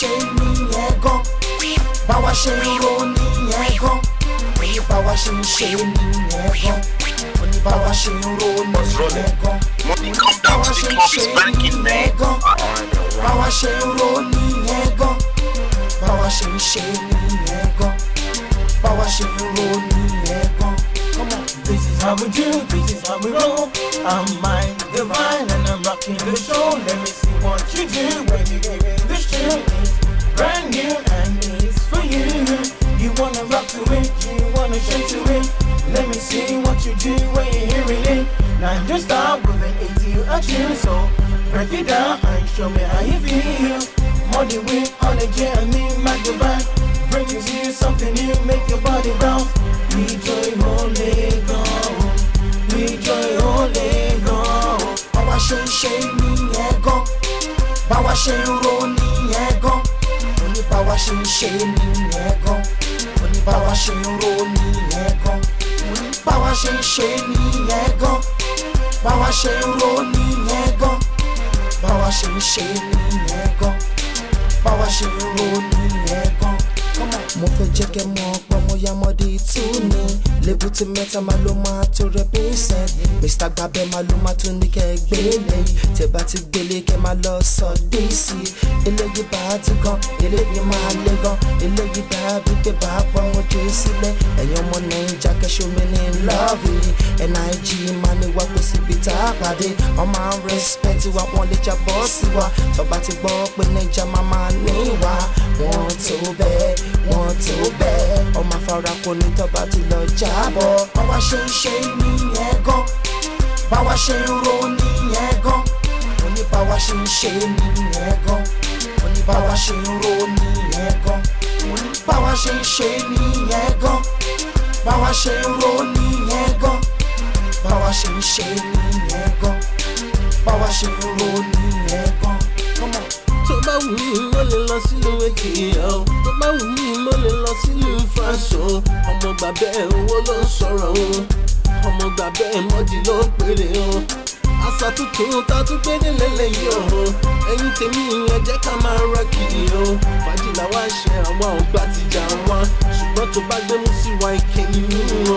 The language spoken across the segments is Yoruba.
ṣe nìyẹn gan báwa ṣe ń ro nìyẹn gan báwa ṣe ń ṣe nìyẹn gan báwa ṣe ń ro nìyẹn gan báwa ṣe ń ṣe nìyẹn gan báwa ṣe ń ro nìyẹn gan báwa ṣe ń ṣe nìyẹn gan báwa ṣe ń ro nìyẹn gan. This is how we do, this is how we roll. I'm my divine, and I'm rocking the show. Let me see what you do when you give me the shit. brand new and it's for you. You wanna rock to it, you wanna shake to it. Let me see what you do when you are hearing it. Now just start with an a action, so break it down and show me how you feel. Money with on the journey, my divine. Brings you something new, make your body bounce. We joy only go, we joy only go. Báwa ṣe ń ṣe ní ẹ̀gọ́, báwa ṣe ń ro. ṣe ń ṣe nìyẹn gan mo ní báwa ṣe ń ro nìyẹn gan mo ní báwa ṣe ń ṣe nìyẹn gan báwa ṣe ń ro nìyẹn gan báwa ṣe ń ṣe nìyẹn gan báwa ṣe ń ro nìyẹn gan mo fẹ́ jẹ́ kẹ́ mọ̀ pé mo yá mọ́dé tó ní lébùtì mẹ́ta máa ló máa tó represent mr gbabẹ́ máa ló máa tún ní kẹ́ gbélé tẹ́ bá ti gbélé kẹ́ máa lọ sọ dé sí i eléyìí bá ti gan eléyìí máa lé gan eléyìí bá bí pé bá pọ́n wọn dé sílẹ̀ ẹ̀yin ọmọ nàìjà kẹ́sọ́mi ní lọ́ọ̀bì nig máa ní wá kó síbi tá a pàdé wọ́n máa ń respect wa wọ́n lè jà bọ́ sí wa tọ́ba ti gbọ́ pé nàìjà máa máa ní wa wọ́n tó bẹ́ẹ̀ wọ́n èèyàn tó bẹ́ẹ̀ ọmọ afárako ní tọ́ba ti lọ jábọ̀ báwa ṣe ń ṣe nìyẹn gan báwa ṣe ń ro nìyẹn gan òní báwa ṣe ń ṣe nìyẹn gan òní báwa ṣe ń ro nìyẹn gan òní báwa ṣe ń ṣe nìyẹn gan báwa ṣe ń ro nìyẹn gan báwa ṣe ń ṣe nìyẹn gan báwa ṣe ń ro nìyẹn gan. tó bá wù ú ló lè lọ sílùú èkìyà o o ọmọ gbàgbẹ́ owó ló ń sọ̀rọ̀ o ọmọ gbàgbẹ́ mọ́jì ló ń pèrè o àṣà tuntun tá a tún gbé délé lẹ́yìn o ẹ̀yin tèmi ẹ jẹ́ ká máa rọ kiri o fàájì làwọn àṣẹ àwọn ọgbà ti jà wọn ṣùgbọ́n tó bá gbé mú sí wa ìkẹyìn nínú o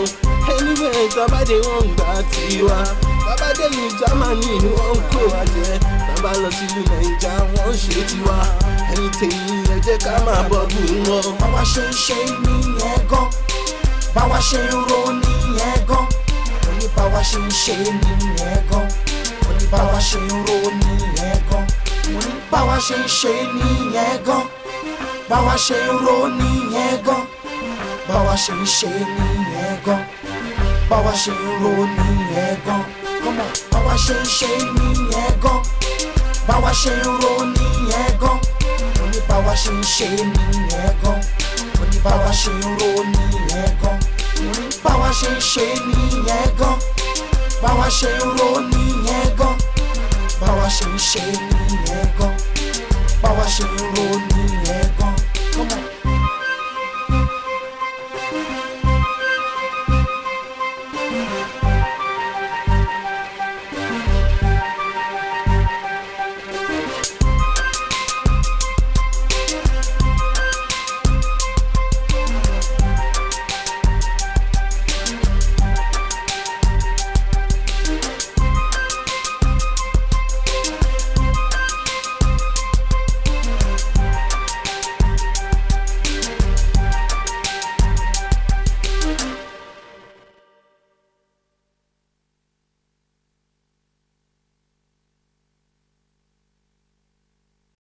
anyway tabade wọn gbà tiwa bàbá délé Jámánì wọn kó wa jẹ bàbá lọ sílùú Nàìjà wọn ṣe tiwa ẹ̀yin tèmi ẹ jẹ́ ká máa bọ̀ bù wọn. àwa ṣe ń ṣe ń báwa ṣe ń ro nìyẹn gan mo ní báwa ṣe ń ṣe nìyẹn gan mo ní báwa ṣe ń ro nìyẹn gan mo ní báwa ṣe ń ṣe nìyẹn gan báwa ṣe ń ro nìyẹn gan báwa ṣe ń ṣe nìyẹn gan báwa ṣe ń ro nìyẹn gan kọ́mọ báwa ṣe ń ṣe nìyẹn gan báwa ṣe ń ro nìyẹn gan mo ní báwa ṣe ń ṣe nìyẹn gan mo ní báwa ṣe ń ro nìyẹn gan báwa ṣe ń ṣe nìyẹn gan báwa ṣe ń ro nìyẹn gan báwa ṣe ń ṣe nìyẹn gan báwa ṣe ń ro nìyẹn.